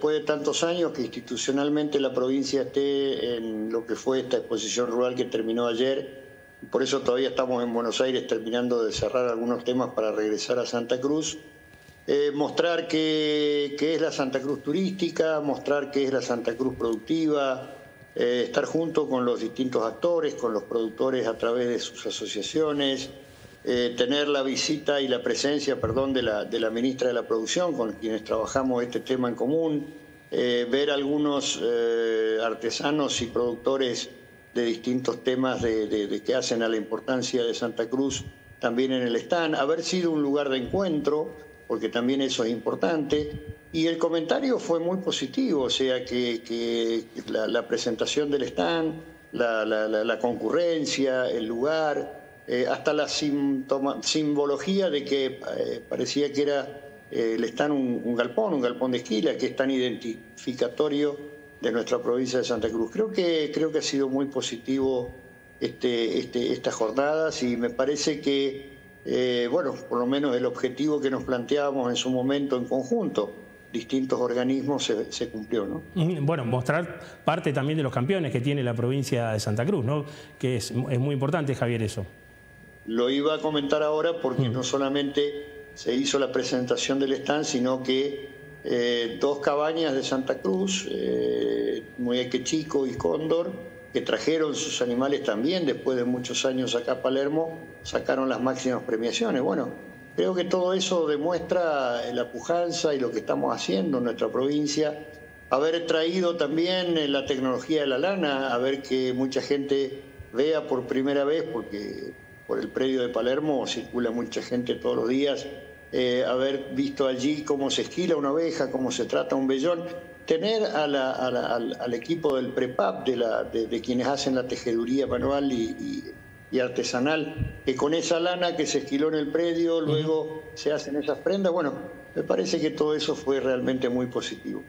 después de tantos años que institucionalmente la provincia esté en lo que fue esta exposición rural que terminó ayer. Por eso todavía estamos en Buenos Aires terminando de cerrar algunos temas para regresar a Santa Cruz. Eh, mostrar qué, es la Santa Cruz turística, mostrar qué es la Santa Cruz productiva, eh, estar junto con los distintos actores, con los productores a través de sus asociaciones, eh, tener la visita y la presencia, perdón, de la, de la ministra de la Producción, con quienes trabajamos este tema en común, eh, ver algunos eh, artesanos y productores de distintos temas de, que hacen a la importancia de Santa Cruz también en el stand, haber sido un lugar de encuentro, porque también eso es importante, y el comentario fue muy positivo, o sea que, la, presentación del stand, la, la concurrencia, el lugar, eh, hasta la simbología de que eh, parecía que era eh, el stand un, galpón, un galpón de esquila, que es tan identificatorio de nuestra provincia de Santa Cruz. Creo que, creo que ha sido muy positivo este, este, estas jornadas y me parece que, bueno, por lo menos el objetivo que nos planteábamos en su momento en conjunto, distintos organismos se, se, cumplió. ¿no? Mm, bueno, mostrar parte también de los campeones que tiene la provincia de Santa Cruz, ¿no? que es, es muy importante, Javier, eso. Lo iba a comentar ahora porque no solamente se hizo la presentación del stand, sino que eh, dos cabañas de Santa Cruz, eh, Chico y Cóndor, que trajeron sus animales también después de muchos años acá a Palermo, sacaron las máximas premiaciones. Bueno, creo que todo eso demuestra la pujanza y lo que estamos haciendo en nuestra provincia. Haber traído también eh, la tecnología de la lana, a ver que mucha gente vea por primera vez, porque por el predio de Palermo, circula mucha gente todos los días, eh, haber visto allí cómo se esquila una oveja, cómo se trata un vellón, tener al, equipo del PREPAP, de, de, quienes hacen la tejeduría manual y, artesanal, que con esa lana que se esquiló en el predio, luego se hacen esas prendas, bueno, me parece que todo eso fue realmente muy positivo.